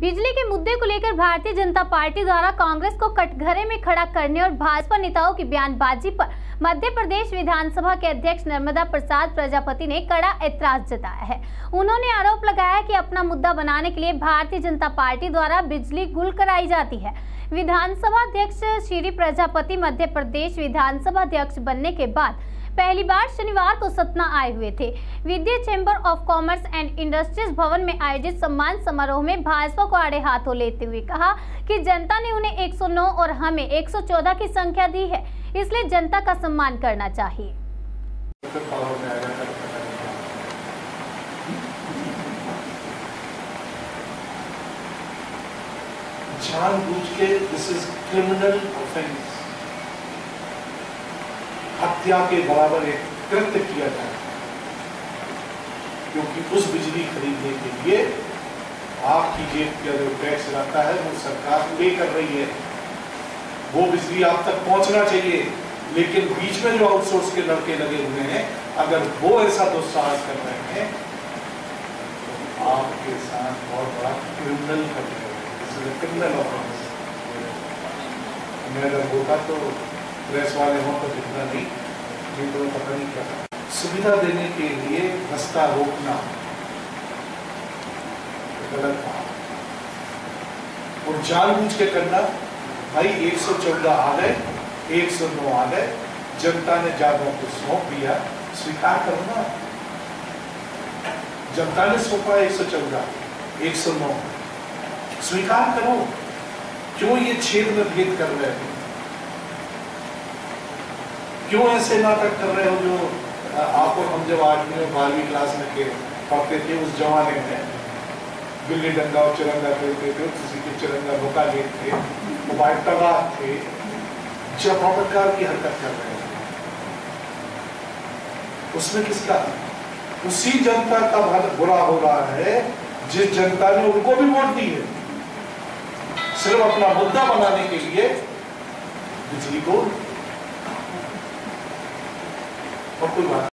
बिजली के मुद्दे को लेकर भारतीय जनता पार्टी द्वारा कांग्रेस को कटघरे में खड़ा करने और भाजपा नेताओं की बयानबाजी पर मध्य प्रदेश विधानसभा के अध्यक्ष नर्मदा प्रसाद प्रजापति ने कड़ा ऐतराज जताया है। उन्होंने आरोप लगाया कि अपना मुद्दा बनाने के लिए भारतीय जनता पार्टी द्वारा बिजली गुल कराई जाती है। विधानसभा अध्यक्ष श्री प्रजापति मध्य प्रदेश विधानसभा अध्यक्ष बनने के बाद पहली बार शनिवार को सतना आए हुए थे। Vindhya chamber of commerce and industries भवन में आयोजित सम्मान समारोह में भाजपा को आड़े हाथों लेते हुए कहा कि जनता ने उन्हें 109 और हमें 114 की संख्या दी है, इसलिए जनता का सम्मान करना चाहिए। जानबूझ के दिस इज़ क्रिमिनल ऑफेंस हत्या के बराबर एक कृत्य किया जाए। क्योंकि उस बिजली खरीदने के लिए आपकी जेब के जो टैक्स रहता है, वो सरकार पे कर रही है। वो बिजली आप तक पहुँचना चाहिए, लेकिन बीच में जो आउटसोर्स के लड़के लगे हुए हैं, अगर वो ऐसा दुस्साहस कर रहे हैं तो आपके साथ बहुत बड़ा क्रिमिनल कर रहे हैं। क्रिमिनल ऑफेंस मैं अगर होता तो प्रेस वाले हों तो जितना नहीं नहीं तो पता नहीं क्या सुविधा देने के लिए रास्ता रोकना। गलत बात। और जानबूझ के करना, भाई 114 आ गए 109 आ गए, जनता ने जागों को सौंप दिया, स्वीकार करो ना। जनता ने सौंपा 114 109 स्वीकार करो। क्यों ये छेद में भेद कर रहे हो? क्यों ऐसे नाटक कर रहे हो जो आपको हम जब आठवीं और बारहवीं क्लास में के पढ़ते थे, उस जमाने में? गिल्ली डंडा और चिरंगा खेलते थे, किसी के चिरंगा धोखा लेते थे मोबाइल तबाह थे। जब प्रकार की हरकत कर रहे थे। उसमें किसका? उसी जनता का बुरा हो रहा है, जिस जनता ने उनको भी वोट दी है। सिर्फ़ अपना मुद्दा बनाने के लिए बिजली को Oculva.